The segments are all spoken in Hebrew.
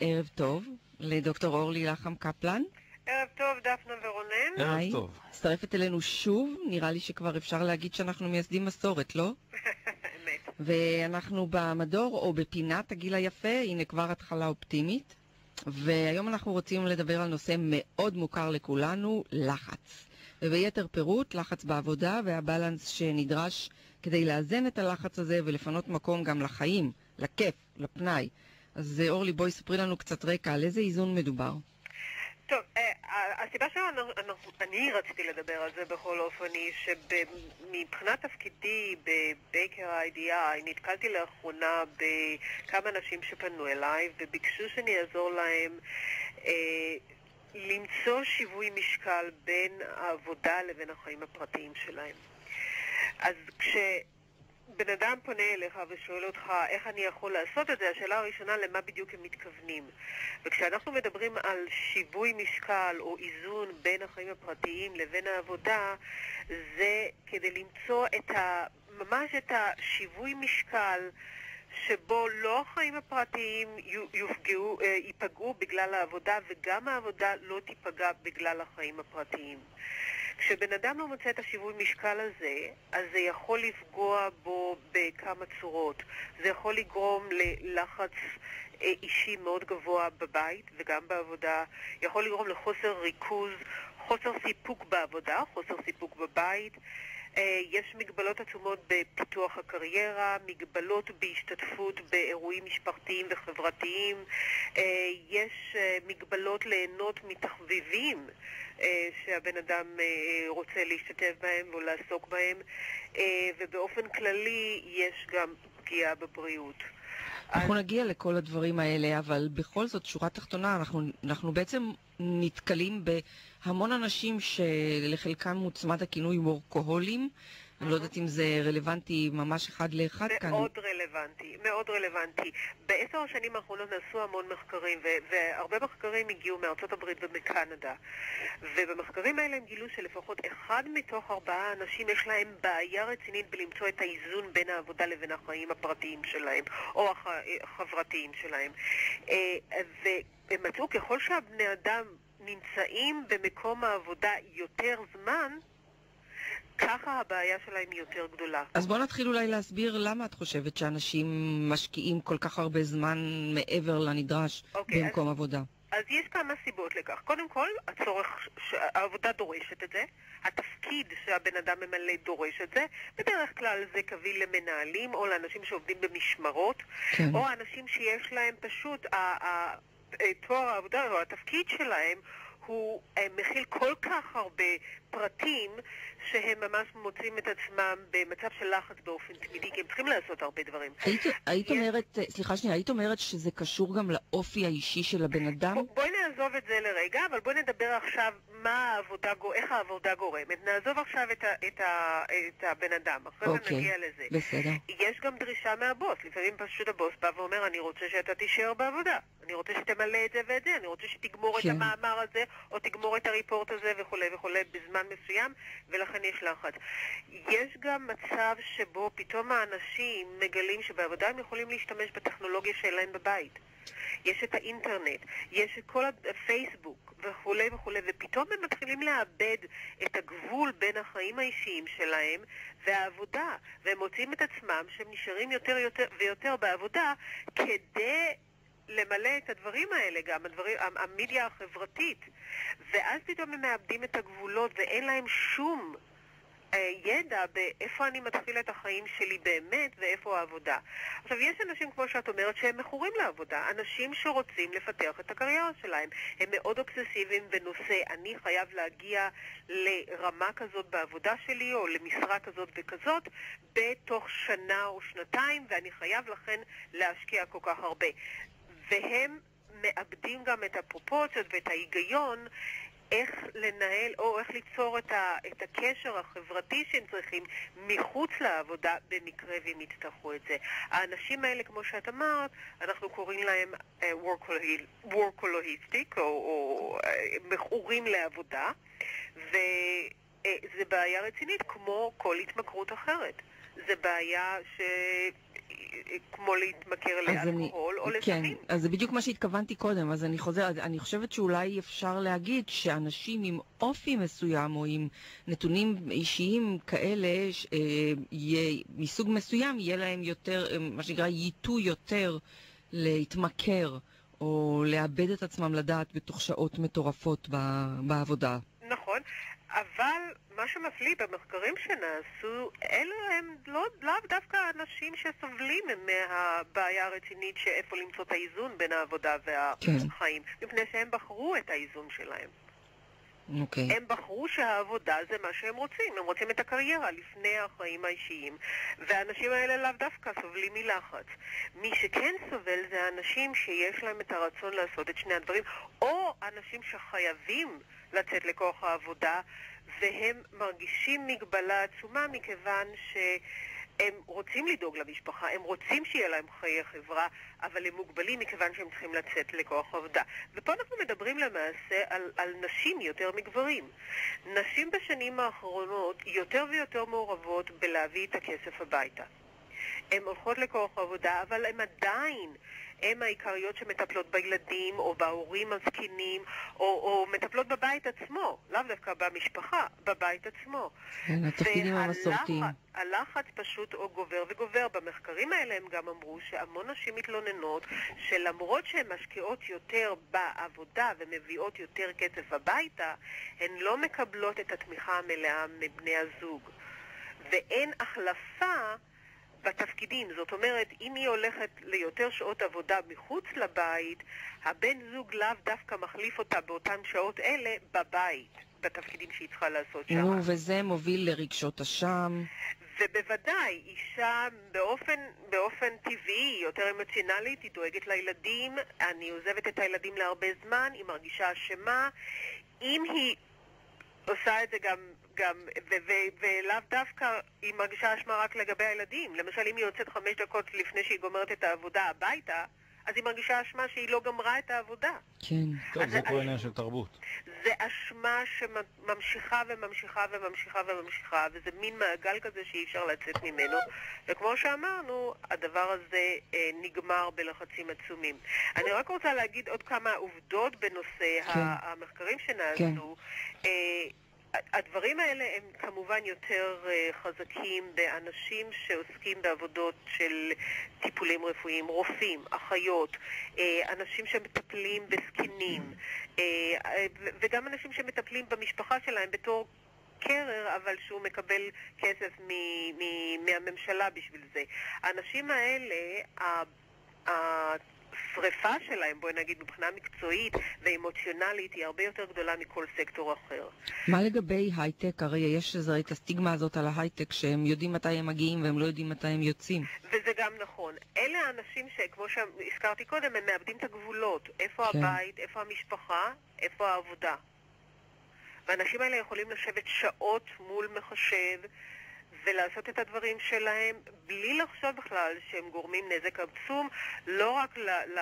ערב טוב לדוקטור אורלי לחם קפלן. ערב טוב, דפנה ורונן. ערב היי. טוב. מצטרפת אלינו שוב, נראה לי שכבר אפשר להגיד שאנחנו מייסדים מסורת, לא? אמת. ואנחנו במדור או בפינת הגיל היפה, הנה כבר התחלה אופטימית. והיום אנחנו רוצים לדבר על נושא מאוד מוכר לכולנו, לחץ. וביתר פירוט, לחץ בעבודה והבלנס שנדרש כדי לאזן את הלחץ הזה ולפנות מקום גם לחיים, לכיף, לפנאי. אז אה, אורלי, בואי ספרי לנו קצת רקע, על איזה איזון מדובר. טוב, אה, הסיבה שאני רציתי לדבר על זה בכל אופן היא שמבחינת תפקידי בבייקר IDI נתקלתי לאחרונה בכמה אנשים שפנו אליי וביקשו שאני אעזור להם אה, למצוא שיווי משקל בין העבודה לבין החיים הפרטיים שלהם. אז כש... בן אדם פונה אליך ושואל אותך איך אני יכול לעשות את זה, השאלה הראשונה למה בדיוק הם מתכוונים. וכשאנחנו מדברים על שיווי משקל או איזון בין החיים הפרטיים לבין העבודה, זה כדי למצוא את ה... ממש את השיווי משקל שבו לא החיים הפרטיים יופגעו, אה, ייפגעו בגלל העבודה וגם העבודה לא תיפגע בגלל החיים הפרטיים. כשבן אדם לא מוצא את השיווי משקל הזה, אז זה יכול לפגוע בו בכמה צורות. זה יכול לגרום ללחץ אה, אישי מאוד גבוה בבית וגם בעבודה, יכול לגרום לחוסר ריכוז, חוסר סיפוק בעבודה, חוסר סיפוק בבית. אה, יש מגבלות עצומות בפיתוח הקריירה, מגבלות בהשתתפות באירועים משפחתיים וחברתיים, אה, יש מגבלות ליהנות מתחביבים שהבן אדם רוצה להשתתף בהם או לעסוק בהם, ובאופן כללי יש גם פגיעה בבריאות. אנחנו נגיע לכל הדברים האלה, אבל בכל זאת, שורה תחתונה, אנחנו, אנחנו בעצם נתקלים בהמון אנשים שלחלקם מוצמד הכינוי וורקוהולים. אני לא יודעת אם זה רלוונטי ממש אחד לאחד כאן. מאוד רלוונטי, מאוד רלוונטי. בעשר השנים האחרונות נעשו המון מחקרים, והרבה מחקרים הגיעו מארצות הברית ומקנדה. ובמחקרים האלה הם גילו שלפחות אחד מתוך ארבעה אנשים יש להם בעיה רצינית בלמצוא את האיזון בין העבודה לבין החיים הפרטיים שלהם, או החברתיים שלהם. אה, והם מצאו ככל שהבני אדם נמצאים במקום העבודה יותר זמן, ככה הבעיה שלהם היא יותר גדולה. אז בוא נתחיל אולי להסביר למה את חושבת שאנשים משקיעים כל כך הרבה זמן מעבר לנדרש אוקיי, במקום אז, עבודה. אז יש כמה סיבות לכך. קודם כל, הצורך, העבודה דורשת את זה, התפקיד שהבן אדם ממלא דורש את זה, בדרך כלל זה קביל למנהלים או לאנשים שעובדים במשמרות, כן. או אנשים שיש להם פשוט, תואר העבודה או התפקיד שלהם הוא אה, מכיל כל כך הרבה פרטים שהם ממש מוצאים את עצמם במצב של לחץ באופן תמידי, כי הם צריכים לעשות הרבה דברים. היית, היית אומרת, אה, סליחה שנייה, היית אומרת שזה קשור גם לאופי האישי של הבן אדם? בואי נעזוב את זה לרגע, אבל בואי נדבר עכשיו מה העבודה, איך העבודה גורמת. נעזוב עכשיו את, ה, את, ה, את הבן אדם, אחרי זה אוקיי, נגיע לזה. בסדר. יש גם דרישה מהבוס, לפעמים פשוט הבוס בא ואומר, אני רוצה שאתה תישאר בעבודה. אני רוצה שתמלא את זה ואת זה, אני רוצה שתגמור כן. את המאמר הזה, או תגמור את הריפורט הזה וכולי וכולי בזמן מסוים, ולכן יש לחץ. יש גם מצב שבו פתאום האנשים מגלים שבעבודה הם יכולים להשתמש בטכנולוגיה שלהם בבית. יש את האינטרנט, יש את כל הפייסבוק וכולי וכולי, ופתאום הם מתחילים לאבד את הגבול בין החיים האישיים שלהם והעבודה, והם מוצאים את עצמם שהם נשארים יותר, יותר ויותר בעבודה כדי למלא את הדברים האלה גם, הדברים, המדיה החברתית. ואז פתאום הם מאבדים את הגבולות ואין להם שום ידע באיפה אני מתחיל את החיים שלי באמת ואיפה העבודה. עכשיו, יש אנשים, כמו שאת אומרת, שהם מכורים לעבודה. אנשים שרוצים לפתח את הקריירה שלהם. הם מאוד אובססיביים בנושא, אני חייב להגיע לרמה כזאת בעבודה שלי, או למשרה כזאת וכזאת, בתוך שנה או שנתיים, ואני חייב לכן להשקיע כל כך הרבה. והם מאבדים גם את הפרופורציות ואת ההיגיון איך לנהל או איך ליצור את, ה, את הקשר החברתי שהם צריכים מחוץ לעבודה במקרה והם יצטרכו את זה. האנשים האלה, כמו שאת אמרת, אנחנו קוראים להם uh, workolohistic או, או uh, מכורים לעבודה וזו uh, בעיה רצינית כמו כל התמכרות אחרת. זו בעיה ש... כמו להתמכר לאלכוהול או לסמים. כן, אז זה בדיוק מה שהתכוונתי קודם, אז אני חוזרת, אני חושבת שאולי אפשר להגיד שאנשים עם אופי מסוים או עם נתונים אישיים כאלה, אה, יהיה, מסוג מסוים, יהיה להם יותר, אה, מה שנקרא, ייטו יותר להתמכר. או לאבד את עצמם לדעת בתוך שעות מטורפות בעבודה. נכון, אבל מה שמפליא במחקרים שנעשו, אלו הם לא, לאו דווקא אנשים שסובלים מהבעיה הרצינית שאיפה למצוא את האיזון בין העבודה והחיים, כן. מפני שהם בחרו את האיזון שלהם. Okay. אוקיי. הם בחרו שהעבודה זה מה שהם רוצים, הם רוצים את הקריירה לפני החיים האישיים, והאנשים האלה לאו דווקא סובלים מלחץ. מי שכן סובל זה האנשים שיש להם את הרצון לעשות את שני הדברים, או אנשים שחייבים לצאת לכוח העבודה, והם מרגישים מגבלה עצומה מכיוון ש... הם רוצים לדאוג למשפחה, הם רוצים שיהיה להם חיי חברה, אבל הם מוגבלים מכיוון שהם צריכים לצאת לכוח עבודה. ופה אנחנו מדברים למעשה על, על נשים יותר מגברים. נשים בשנים האחרונות יותר ויותר מעורבות בלהביא את הכסף הביתה. הן הולכות לכוח עבודה, אבל הן עדיין הן העיקריות שמטפלות בילדים או בהורים הזקנים או, או מטפלות בבית עצמו, לאו דווקא במשפחה, בבית עצמו. כן, התפקידים המסורתיים. הלחץ פשוט גובר וגובר. במחקרים האלה הם גם אמרו שהמון נשים מתלוננות שלמרות שהן משקיעות יותר בעבודה ומביאות יותר כסף הביתה, הן לא מקבלות את התמיכה המלאה מבני הזוג. ואין החלפה בתפקידים. זאת אומרת, אם היא הולכת ליותר שעות עבודה מחוץ לבית, הבן זוג לאו דווקא מחליף אותה באותן שעות אלה בבית, בתפקידים שהיא צריכה לעשות שם. נו, וזה מוביל לרגשות אשם. ובוודאי, אישה באופן, באופן טבעי, יותר אמוציונלית, היא דואגת לילדים, אני עוזבת את הילדים להרבה זמן, היא מרגישה אשמה. אם היא עושה את זה גם, גם ולאו דווקא היא מרגישה אשמה רק לגבי הילדים. למשל, אם היא יוצאת חמש דקות לפני שהיא גומרת את העבודה הביתה, אז היא מרגישה אשמה שהיא לא גמרה את העבודה. כן. טוב, זה כבר עניין של תרבות. זה אשמה שממשיכה וממשיכה וממשיכה וממשיכה, וזה מין מעגל כזה שאי אפשר לצאת ממנו. וכמו שאמרנו, הדבר הזה אה, נגמר בלחצים עצומים. אני רק רוצה להגיד עוד כמה עובדות בנושא כן. המחקרים שנעשו. כן. אה, הדברים האלה הם כמובן יותר uh, חזקים באנשים שעוסקים בעבודות של טיפולים רפואיים, רופאים, אחיות, uh, אנשים שמטפלים בזקנים, uh, וגם אנשים שמטפלים במשפחה שלהם בתור קרר, אבל שהוא מקבל כסף מ- מ- מהממשלה בשביל זה. האנשים האלה, השריפה שלהם, בואי נגיד, מבחינה מקצועית ואמוציונלית היא הרבה יותר גדולה מכל סקטור אחר. מה לגבי הייטק? הרי יש הרי את הסטיגמה הזאת על ההייטק, שהם יודעים מתי הם מגיעים והם לא יודעים מתי הם יוצאים. וזה גם נכון. אלה האנשים שכמו שהזכרתי קודם, הם מאבדים את הגבולות. איפה כן. הבית, איפה המשפחה, איפה העבודה. והאנשים האלה יכולים לשבת שעות מול מחשב ולעשות את הדברים שלהם בלי לחשוב בכלל שהם גורמים נזק עצום, לא רק ל, ל,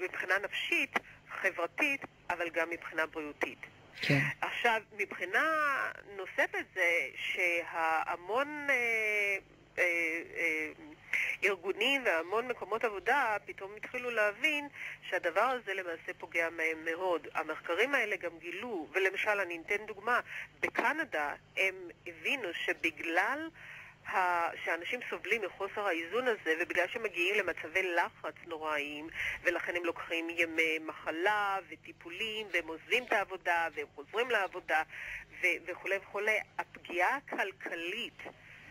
מבחינה נפשית, חברתית, אבל גם מבחינה בריאותית. כן. עכשיו, מבחינה נוספת זה שהמון אה, אה, אה, ארגונים והמון מקומות עבודה פתאום התחילו להבין שהדבר הזה למעשה פוגע מהם מאוד. המחקרים האלה גם גילו, ולמשל אני אתן דוגמה, בקנדה הם הבינו שבגלל שאנשים סובלים מחוסר האיזון הזה, ובגלל שהם מגיעים למצבי לחץ נוראיים, ולכן הם לוקחים ימי מחלה וטיפולים, והם עוזבים את העבודה, והם חוזרים לעבודה, וכולי וכולי, הפגיעה הכלכלית...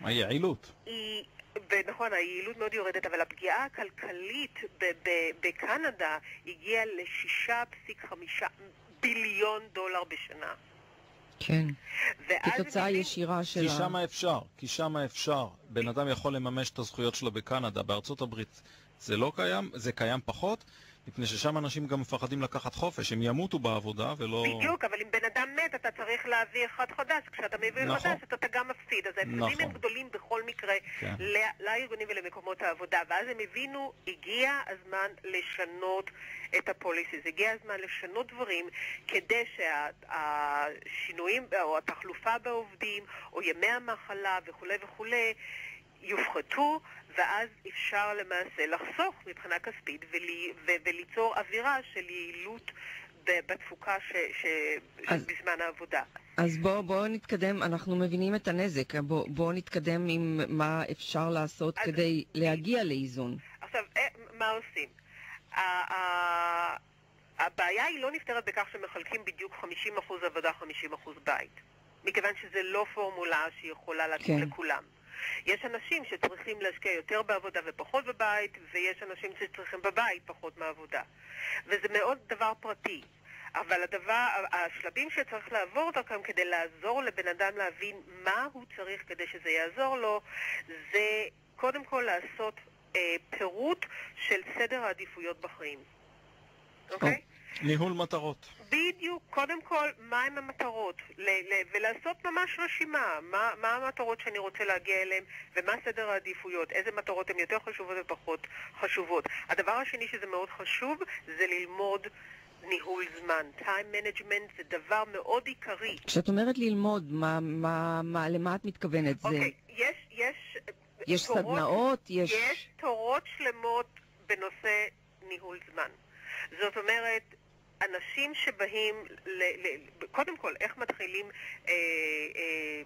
היעילות. היא ונכון, היעילות מאוד יורדת, אבל הפגיעה הכלכלית בקנדה הגיעה ל-6.5 ביליון דולר בשנה. כן, כתוצאה ישירה של... כי שמה אפשר, כי שמה אפשר. בן אדם יכול לממש את הזכויות שלו בקנדה, בארצות הברית זה לא קיים, זה קיים פחות, מפני ששם אנשים גם מפחדים לקחת חופש, הם ימותו בעבודה ולא... בדיוק, אבל אם בן אדם מת אתה צריך להביא אחד חדש, כשאתה מביא נכון. חדש אתה גם מפסיד, אז ההפסדים נכון. הם גדולים בכל מקרה כן. לארגונים ולמקומות העבודה, ואז הם הבינו, הגיע הזמן לשנות את הפוליסיס, הגיע הזמן לשנות דברים כדי שהשינויים או התחלופה בעובדים או ימי המחלה וכולי וכולי יופחתו, ואז אפשר למעשה לחסוך מבחינה כספית ולי, ו, וליצור אווירה של יעילות בתפוקה ש, ש, אז, בזמן העבודה. אז בואו בוא נתקדם, אנחנו מבינים את הנזק, בואו בוא נתקדם עם מה אפשר לעשות אז, כדי להגיע לאיזון. עכשיו, אה, מה עושים? הבעיה היא לא נפתרת בכך שמחלקים בדיוק 50% עבודה, 50% בית. מכיוון שזו לא פורמולה שיכולה להתאים כן. לכולם. יש אנשים שצריכים להשקיע יותר בעבודה ופחות בבית, ויש אנשים שצריכים בבית פחות מעבודה. וזה מאוד דבר פרטי. אבל הדבר, השלבים שצריך לעבור דרכם כדי לעזור לבן אדם להבין מה הוא צריך כדי שזה יעזור לו, זה קודם כל לעשות אה, פירוט של סדר העדיפויות בחיים. אוקיי? Okay? ניהול מטרות. בדיוק, קודם כל, מהם המטרות? ל- ל- ולעשות ממש רשימה, מה, מה המטרות שאני רוצה להגיע אליהן ומה סדר העדיפויות, איזה מטרות הן יותר חשובות ופחות חשובות. הדבר השני שזה מאוד חשוב זה ללמוד ניהול זמן. time management זה דבר מאוד עיקרי. כשאת אומרת ללמוד, מה, מה, מה, למה את מתכוונת? אוקיי, okay, יש, יש... יש תורות, סדנאות? יש... יש תורות שלמות בנושא ניהול זמן. זאת אומרת, אנשים שבאים, ל, ל, קודם כל, איך מתחילים אה, אה,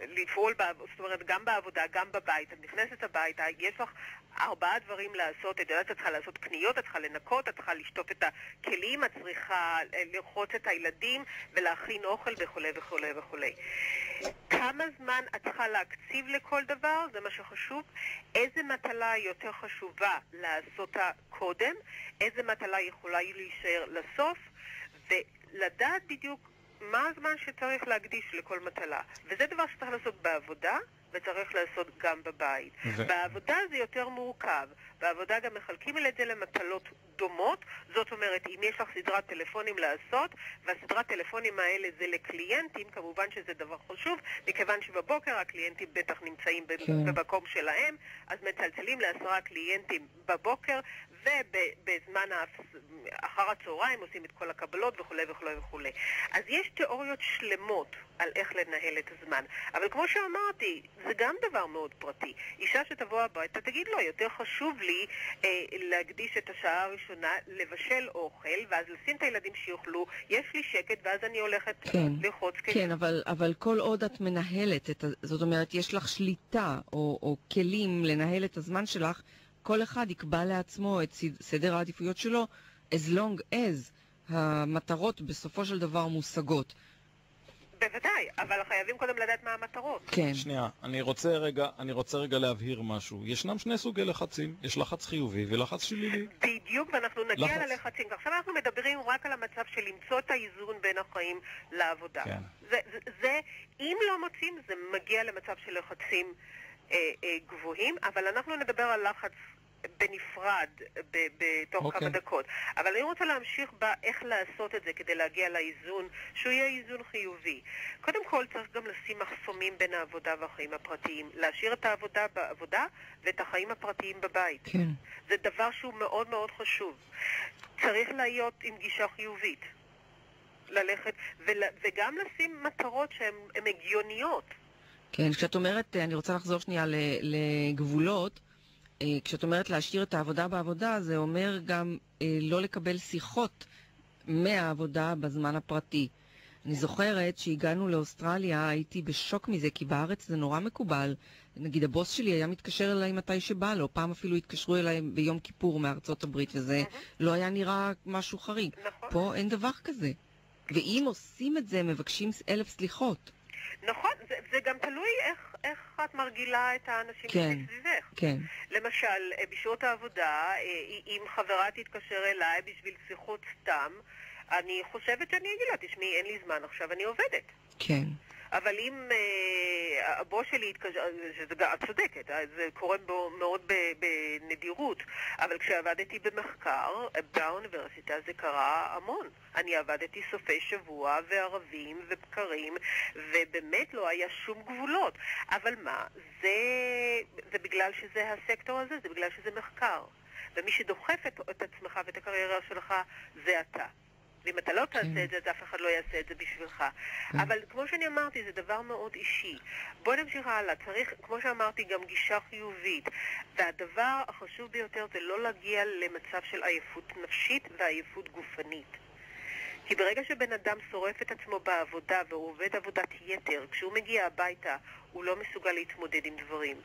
לפעול, זאת אומרת, גם בעבודה, גם בבית. את נכנסת הביתה, יש לך ארבעה דברים לעשות, את יודעת, את צריכה לעשות קניות, את צריכה לנקות, את צריכה לשטוף את הכלים, את צריכה אה, לרחוץ את הילדים ולהכין אוכל וכולי וכולי וכולי. כמה זמן את צריכה להקציב לכל דבר, זה מה שחשוב. איזה מטלה יותר חשובה לעשות קודם, איזה מטלה יכולה להישאר לסוף, ולדעת בדיוק מה הזמן שצריך להקדיש לכל מטלה. וזה דבר שצריך לעשות בעבודה, וצריך לעשות גם בבית. ו... בעבודה זה יותר מורכב. בעבודה גם מחלקים את זה למטלות דומות, זאת אומרת, אם יש לך סדרת טלפונים לעשות, והסדרת טלפונים האלה זה לקליינטים, כמובן שזה דבר חשוב, מכיוון שבבוקר הקליינטים בטח נמצאים כן. במקום שלהם, אז מצלצלים לעשרה קליינטים בבוקר, ובזמן אחר הצהריים עושים את כל הקבלות וכולי וכולי וכולי. אז יש תיאוריות שלמות על איך לנהל את הזמן. אבל כמו שאמרתי, זה גם דבר מאוד פרטי. אישה שתבוא הביתה תגיד לו, יותר חשוב לי אה, להקדיש את השעה הראשונה לבשל אוכל, ואז לשים את הילדים שיאכלו, יש לי שקט, ואז אני הולכת כן, לרחוץ. כן, אבל, אבל כל עוד את מנהלת, את, זאת אומרת, יש לך שליטה או, או כלים לנהל את הזמן שלך, כל אחד יקבע לעצמו את סדר העדיפויות שלו, as long as המטרות בסופו של דבר מושגות. בוודאי, אבל חייבים קודם לדעת מה המטרות. כן. שנייה, אני רוצה רגע, אני רוצה רגע להבהיר משהו. ישנם שני סוגי לחצים, יש לחץ חיובי ולחץ שלילי. בדיוק, ואנחנו נגיע לחץ. ללחצים. עכשיו אנחנו מדברים רק על המצב של למצוא את האיזון בין החיים לעבודה. כן. זה, זה, זה, אם לא מוצאים, זה מגיע למצב של לחצים גבוהים, אבל אנחנו נדבר על לחץ בנפרד בתוך okay. כמה אוקיי. דקות. אבל אני רוצה להמשיך באיך לעשות את זה כדי להגיע לאיזון, שהוא יהיה איזון חיובי. קודם כל צריך גם לשים מחסומים בין העבודה והחיים הפרטיים. להשאיר את העבודה בעבודה ואת החיים הפרטיים בבית. כן. זה דבר שהוא מאוד מאוד חשוב. צריך להיות עם גישה חיובית. ללכת, ול, וגם לשים מטרות שהן הגיוניות. כן, כשאת אומרת, אני רוצה לחזור שנייה לגבולות, אה, כשאת אומרת להשאיר את העבודה בעבודה, זה אומר גם אה, לא לקבל שיחות מהעבודה בזמן הפרטי. אני זוכרת שהגענו לאוסטרליה, הייתי בשוק מזה, כי בארץ זה נורא מקובל. נגיד הבוס שלי היה מתקשר אליי מתי שבא לו, פעם אפילו התקשרו אליי ביום כיפור מארצות הברית, וזה. לא היה נראה משהו חריג. נכון. פה אין דבר כזה. ואם עושים את זה, מבקשים אלף סליחות. נכון, זה, זה גם תלוי איך, איך את מרגילה את האנשים כן, שסביבך. כן. למשל, אה, בשעות העבודה, אה, אם חברה תתקשר אליי בשביל שיחות סתם, אני חושבת שאני אגיד לה, תשמעי, אין לי זמן עכשיו, אני עובדת. כן. אבל אם אה, הבוס שלי התקשר, את צודקת, אה, זה קורה בו מאוד בנדירות, אבל כשעבדתי במחקר באוניברסיטה זה קרה המון. אני עבדתי סופי שבוע וערבים ובקרים, ובאמת לא היה שום גבולות. אבל מה, זה, זה בגלל שזה הסקטור הזה, זה בגלל שזה מחקר. ומי שדוחף את, את עצמך ואת הקריירה שלך זה אתה. ואם אתה לא כן. תעשה את זה, אז אף אחד לא יעשה את זה בשבילך. כן. אבל כמו שאני אמרתי, זה דבר מאוד אישי. בוא נמשיך הלאה. צריך, כמו שאמרתי, גם גישה חיובית. והדבר החשוב ביותר זה לא להגיע למצב של עייפות נפשית ועייפות גופנית. כי ברגע שבן אדם שורף את עצמו בעבודה והוא עובד עבודת יתר, כשהוא מגיע הביתה הוא לא מסוגל להתמודד עם דברים.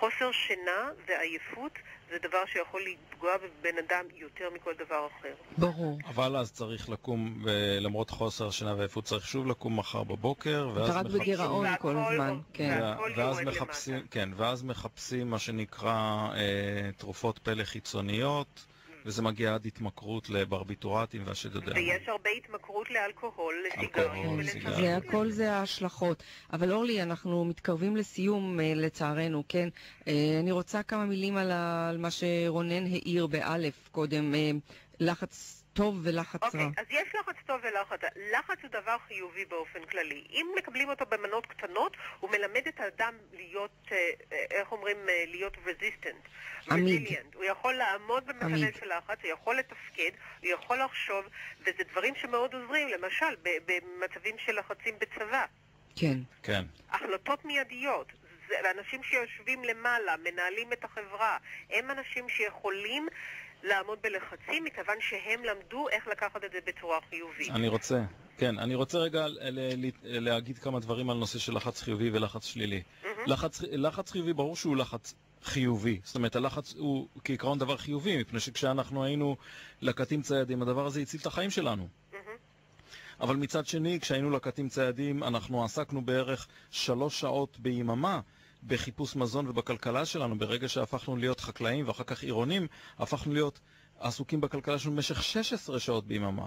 חוסר שינה ועייפות זה דבר שיכול לפגוע בבן אדם יותר מכל דבר אחר. ברור. אבל אז צריך לקום, ולמרות חוסר שינה ועייפות צריך שוב לקום מחר בבוקר, ואז אתה רק מחפשים- בגירעון כל הזמן, כן. ואז מחפשים. כן, ואז מחפשים מה שנקרא אה, תרופות פלא חיצוניות, וזה מגיע עד התמכרות לברביטורטים והשד יודע. ויש הרבה התמכרות לאלכוהול, לסיגרים אלכוהול, ולסמים. סיגרים. זה הכל זה ההשלכות. אבל אורלי, אנחנו מתקרבים לסיום אה, לצערנו, כן? אה, אני רוצה כמה מילים. על מה שרונן העיר באלף קודם, אה, לחץ טוב ולחץ אוקיי, רע. אז יש לחץ טוב ולחץ רע. לחץ הוא דבר חיובי באופן כללי. אם מקבלים אותו במנות קטנות, הוא מלמד את האדם להיות, אה, אה, איך אומרים, אה, להיות resistant. עמיד. resilient. הוא יכול לעמוד. במצבי של לחץ, הוא יכול לתפקד, הוא יכול לחשוב, וזה דברים שמאוד עוזרים, למשל, במצבים של לחצים בצבא. כן. כן. החלטות מיידיות. זה אנשים שיושבים למעלה, מנהלים את החברה. הם אנשים שיכולים לעמוד בלחצים, מכיוון שהם למדו איך לקחת את זה בצורה חיובית. אני רוצה, כן, אני רוצה רגע להגיד כמה דברים על נושא של לחץ חיובי ולחץ שלילי. מהמם. לחץ, לחץ חיובי ברור שהוא לחץ חיובי, זאת אומרת הלחץ הוא כעיקרון דבר חיובי, מפני שכשאנחנו היינו לקטים ציידים הדבר הזה הציל את החיים שלנו. אבל מצד שני, כשהיינו לקטים ציידים, אנחנו עסקנו בערך שלוש שעות ביממה בחיפוש מזון ובכלכלה שלנו. ברגע שהפכנו להיות חקלאים ואחר כך עירונים, הפכנו להיות עסוקים בכלכלה שלנו במשך 16 שעות ביממה.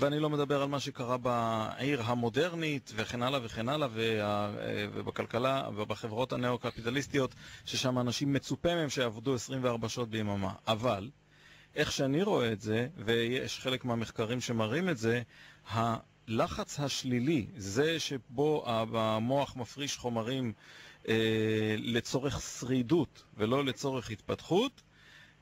ואני לא מדבר על מה שקרה בעיר המודרנית וכן הלאה וכן הלאה, וה, ובכלכלה ובחברות הנאו-קפיטליסטיות, ששם אנשים מצופה מהם שיעבדו 24 שעות ביממה. אבל, איך שאני רואה את זה, ויש חלק מהמחקרים שמראים את זה, הלחץ השלילי, זה שבו המוח מפריש חומרים אה, לצורך שרידות ולא לצורך התפתחות,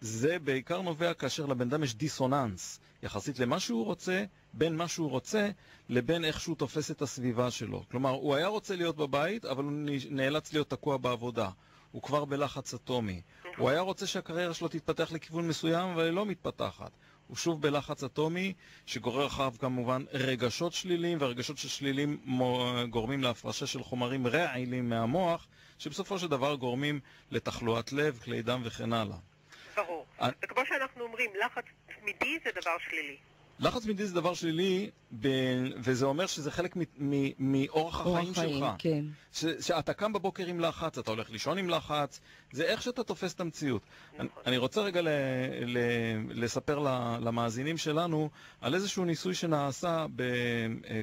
זה בעיקר נובע כאשר לבן אדם יש דיסוננס יחסית למה שהוא רוצה, בין מה שהוא רוצה לבין איך שהוא תופס את הסביבה שלו. כלומר, הוא היה רוצה להיות בבית, אבל הוא נאלץ להיות תקוע בעבודה. הוא כבר בלחץ אטומי. הוא היה רוצה שהקריירה שלו תתפתח לכיוון מסוים, אבל היא לא מתפתחת. הוא שוב בלחץ אטומי, שגורר אחריו כמובן רגשות שליליים, והרגשות ששליליים מו- גורמים להפרשה של חומרים רעילים מהמוח, שבסופו של דבר גורמים לתחלואת לב, כלי דם וכן הלאה. ברור. אה. וכמו שאנחנו אומרים, לחץ תמידי זה דבר שלילי. לחץ תמידי זה דבר שלילי, ב... וזה אומר שזה חלק מ... מ... מאורח אורח החיים חיים, שלך. כן. ש... שאתה קם בבוקר עם לחץ, אתה הולך לישון עם לחץ, זה איך שאתה תופס את המציאות. אני, אני רוצה רגע ל... ל... לספר ל... למאזינים שלנו על איזשהו ניסוי שנעשה ב...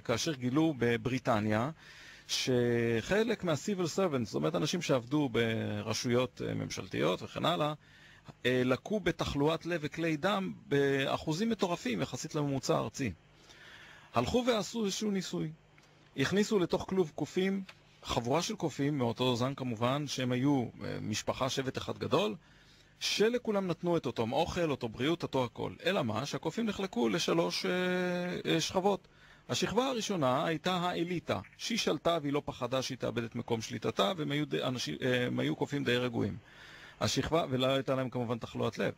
כאשר גילו בבריטניה. שחלק מה-civil servants, זאת אומרת אנשים שעבדו ברשויות אה, ממשלתיות וכן הלאה, אה, לקו בתחלואת לב וכלי דם באחוזים מטורפים יחסית לממוצע הארצי. הלכו ועשו איזשהו ניסוי. הכניסו לתוך כלוב קופים, חבורה של קופים, מאותו זן כמובן, שהם היו אה, משפחה, שבט אחד גדול, שלכולם נתנו את אותו אוכל, אותו בריאות, אותו הכל. אלא מה? שהקופים נחלקו לשלוש אה, אה, שכבות. השכבה הראשונה הייתה האליטה, שהיא שלטה והיא לא פחדה שהיא תאבד את מקום שליטתה, והם היו, אנשים, אה, היו קופים די רגועים. השכבה, ולא הייתה להם כמובן תחלואת לב.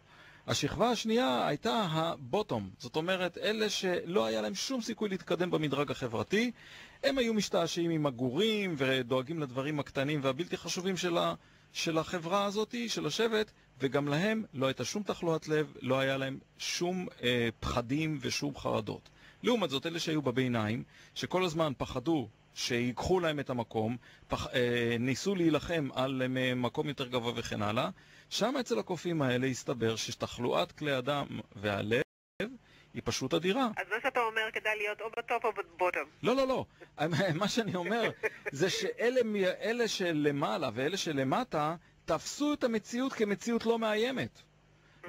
השכבה השנייה הייתה הבוטום, זאת אומרת, אלה שלא היה להם שום סיכוי להתקדם במדרג החברתי, הם היו משתעשעים עם הגורים ודואגים לדברים הקטנים והבלתי חשובים של, ה, של החברה הזאת, של השבט, וגם להם לא הייתה שום תחלואת לב, לא היה להם שום אה, פחדים ושום חרדות. לעומת זאת, אלה שהיו בביניים, שכל הזמן פחדו שיקחו להם את המקום, פח, אה, ניסו להילחם על אה, מקום יותר גבוה וכן הלאה, שם אצל הקופים האלה הסתבר שתחלואת כלי הדם והלב היא פשוט אדירה. אז מה שאתה אומר, כדאי להיות או בטופ או בבוטום. לא, לא, לא. מה שאני אומר זה שאלה שלמעלה ואלה שלמטה תפסו את המציאות כמציאות לא מאיימת.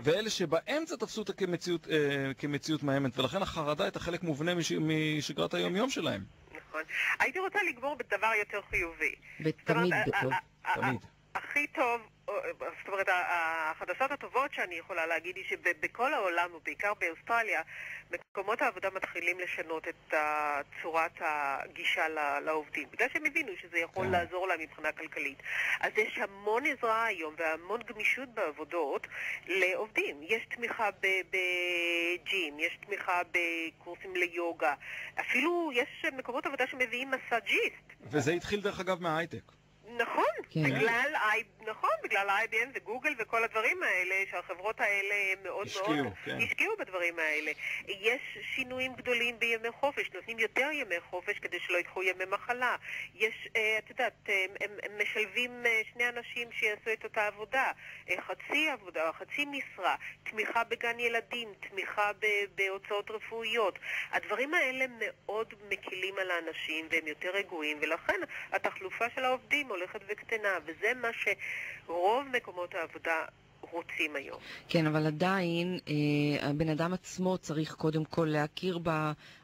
ואלה שבאמצע תפסו אותה כמציאות, אה, כמציאות מאיימת, ולכן החרדה הייתה חלק מובנה מש, משגרת היום-יום שלהם. נכון. הייתי רוצה לגמור בדבר יותר חיובי. ותמיד זאת אומרת, תמיד. הכי טוב זאת אומרת, החדשות הטובות שאני יכולה להגיד היא שבכל העולם, ובעיקר באוסטרליה, מקומות העבודה מתחילים לשנות את צורת הגישה לעובדים, בגלל שהם הבינו שזה יכול כן. לעזור להם מבחינה כלכלית. אז יש המון עזרה היום והמון גמישות בעבודות לעובדים. יש תמיכה בג'ים, יש תמיכה בקורסים ליוגה, אפילו יש מקומות עבודה שמביאים מסאג'יסט. וזה התחיל דרך אגב מההייטק. נכון, כן. בגלל, נכון, בגלל IBM וגוגל וכל הדברים האלה, שהחברות האלה מאוד השקיעו, מאוד כן. השקיעו בדברים האלה. יש שינויים גדולים בימי חופש, נותנים יותר ימי חופש כדי שלא ייקחו ימי מחלה. יש, אה, את יודעת, הם, הם, הם משלבים אה, שני אנשים שיעשו את אותה עבודה, אה, חצי עבודה, חצי משרה, תמיכה בגן ילדים, תמיכה בהוצאות רפואיות. הדברים האלה מאוד מקילים על האנשים והם יותר רגועים, ולכן התחלופה של העובדים הולכת וקטנה, וזה מה שרוב מקומות העבודה רוצים היום. כן, אבל עדיין אה, הבן אדם עצמו צריך קודם כל להכיר ב,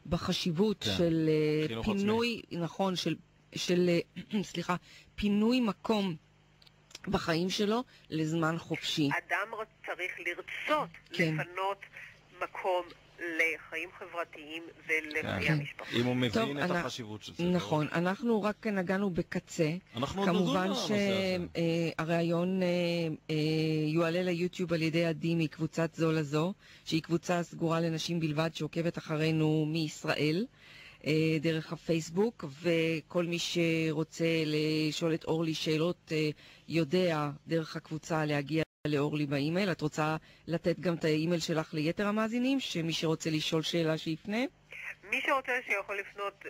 בחשיבות כן. של אה, פינוי, עצמי. נכון, של, של אה, סליחה, פינוי מקום. בחיים שלו לזמן חופשי. אדם צריך לרצות כן. לפנות מקום לחיים חברתיים ולחיי כן. המשפחה. אם הוא מבין טוב, את אני... החשיבות של זה. נכון, לא... אנחנו רק נגענו בקצה. אנחנו עוד נדון על הנושא הזה. כמובן שהריאיון אה, אה, יועלה ליוטיוב על ידי עדי מקבוצת זו לזו, שהיא קבוצה סגורה לנשים בלבד שעוקבת אחרינו מישראל. אה, דרך הפייסבוק, וכל מי שרוצה לשאול את אורלי שאלות יודע דרך הקבוצה להגיע לאורלי באימייל. את רוצה לתת גם את האימייל שלך ליתר המאזינים, שמי שרוצה לשאול שאלה שיפנה? מי שרוצה שיכול לפנות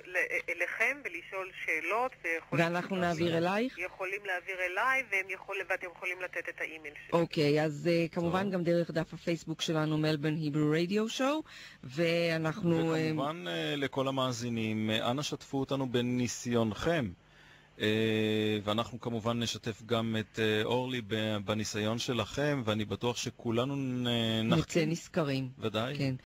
אליכם ולשאול שאלות, ואנחנו נעביר אלייך? יכולים להעביר אליי, והם יכול, ואתם יכולים לתת את האימייל שלי. אוקיי, אז uh, כמובן גם דרך דף הפייסבוק שלנו, מלבן היברו רדיו שואו, ואנחנו... וכמובן uh, לכל המאזינים, אנא שתפו אותנו בניסיונכם. אה, ואנחנו כמובן נשתף גם את אה, אורלי בניסיון שלכם, ואני בטוח שכולנו נחכים. נצא נשכרים. ודאי. כן.